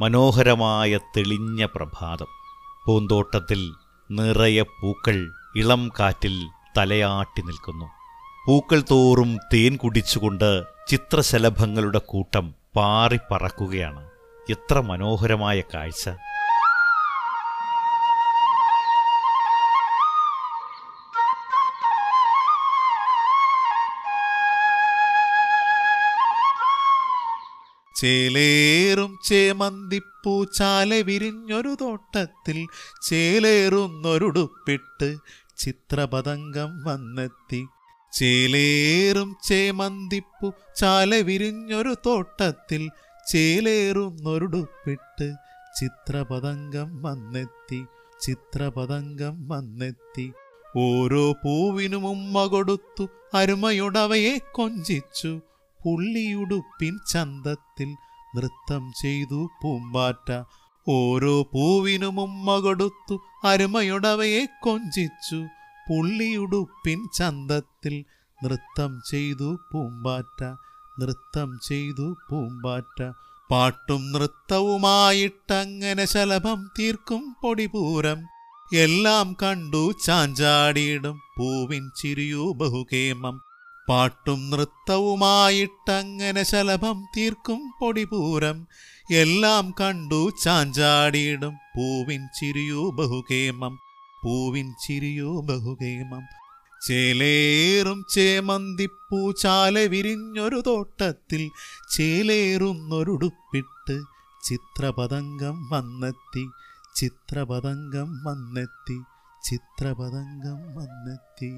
മനോഹരമായ തെളിഞ്ഞ പ്രഭാതം. പൂന്തോട്ടത്തിൽ നിറയെ പൂക്കൾ ഇളം കാറ്റിൽ തലയാട്ടി നിൽക്കുന്നു. പൂക്കൾ തോറും തേൻ കുടിച്ചുകൊണ്ട് ചിത്രശലഭങ്ങളുടെ കൂട്ടം പാറിപ്പറക്കുകയാണ് എത്ര മനോഹരമായ കാഴ്ച. ചേലേറും ചേമന്തിപ്പൂ ചാല വിരിഞ്ഞൊരു തോട്ടത്തിൽ ചേലേറുന്നൊരുടുപ്പിട്ട് ചിത്രപതംഗം വന്നെത്തി. ചേലേറും ചേമന്തിപ്പൂ ചാല വിരിഞ്ഞൊരു തോട്ടത്തിൽ ചേലേറുന്നൊരുടുപ്പിട്ട് ചിത്രപതംഗം വന്നെത്തി. ചിത്രപതംഗം വന്നെത്തി. ഓരോ പൂവിനും ഉമ്മ കൊടുത്തു അരുമയുടവയെ കൊഞ്ചിച്ചു. പുള്ളിയുടുപ്പിൻ ചന്തത്തിൽ നൃത്തം ചെയ്തു പൂമ്പാറ്റ. ഓരോ പൂവിനും ഉമ്മ കൊടുത്തു അരുമയുടവയെ കൊഞ്ചിച്ചു. പുള്ളിയുടുപ്പിൻ ചന്തത്തിൽ നൃത്തം ചെയ്തു പൂമ്പാറ്റ. നൃത്തം ചെയ്തു പൂമ്പാറ്റ. പാട്ടും നൃത്തവുമായിട്ടങ്ങനെ ശലഭം തീർക്കും പൊടിപൂരം. എല്ലാം കണ്ടു ചാഞ്ചാടിയിടും പൂവിൻ ചിരിയൂ ബഹുകേമം. പാട്ടും നൃത്തവുമായിട്ടങ്ങനെ ശലഭം തീർക്കും പൊടിപൂരം. എല്ലാം കണ്ടു ചാഞ്ചാടിയിടും പൂവിൻ ചിരിയൂ ബഹുകേമം. പൂവിൻ ചിരിയൂ ബഹുകേമം. ചേലേറും ചേമന്തിപ്പൂ ചാല വിരിഞ്ഞൊരു തോട്ടത്തിൽ ചേലേറുന്നൊരുടുപ്പിട്ട് ചിത്രപതംഗം വന്നെത്തി. ചിത്രപതംഗം വന്നെത്തി. ചിത്രപതംഗം വന്നെത്തി.